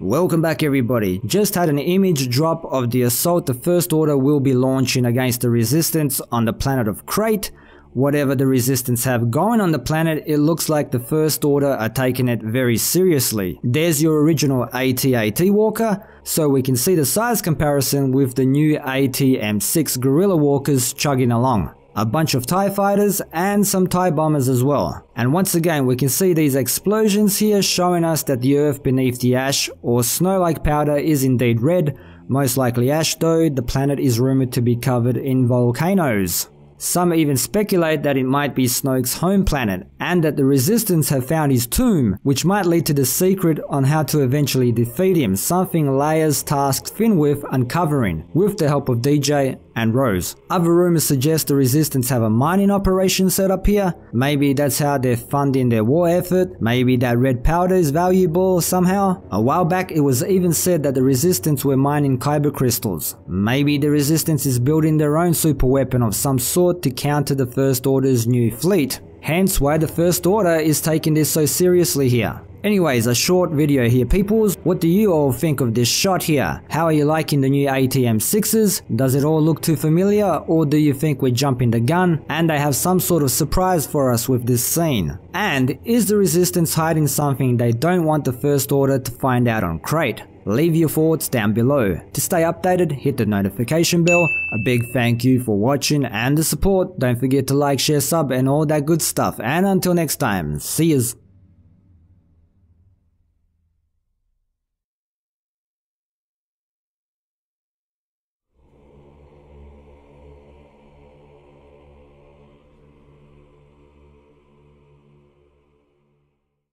Welcome back everybody. Just had an image drop of the assault the First Order will be launching against the Resistance on the planet of Crait. Whatever the Resistance have going on the planet, it looks like the First Order are taking it very seriously. There's your original AT-AT Walker, so we can see the size comparison with the new AT-M6 Gorilla Walkers chugging along a bunch of TIE fighters and some TIE bombers as well. And once again we can see these explosions here showing us that the earth beneath the ash or snow-like powder is indeed red, most likely ash though the planet is rumored to be covered in volcanoes. Some even speculate that it might be Snoke's home planet, and that the Resistance have found his tomb, which might lead to the secret on how to eventually defeat him, something Leia's tasked Finn with uncovering, with the help of DJ and Rose. Other rumors suggest the Resistance have a mining operation set up here. Maybe that's how they're funding their war effort. Maybe that red powder is valuable somehow. A while back it was even said that the Resistance were mining kyber crystals. Maybe the Resistance is building their own super weapon of some sort to counter the First Order's new fleet. Hence why the First Order is taking this so seriously here. Anyways, a short video here peoples. What do you all think of this shot here? How are you liking the new AT-M6s? Does it all look too familiar or do you think we're jumping the gun and they have some sort of surprise for us with this scene? And is the resistance hiding something they don't want the first order to find out on Crait? Leave your thoughts down below. To stay updated, hit the notification bell. A big thank you for watching and the support. Don't forget to like, share, sub and all that good stuff. And until next time, see yous.